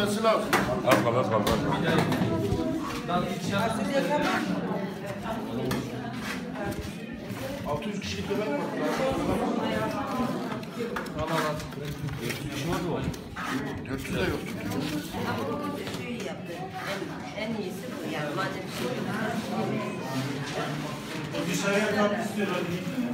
bitmesi lazım. Az kaldı, az kaldı. Altı yüz kişilik yemek var. Dört yüz de yok. En iyisi bu yani. Madem bir şey yok. szereg zapisy rodzinne.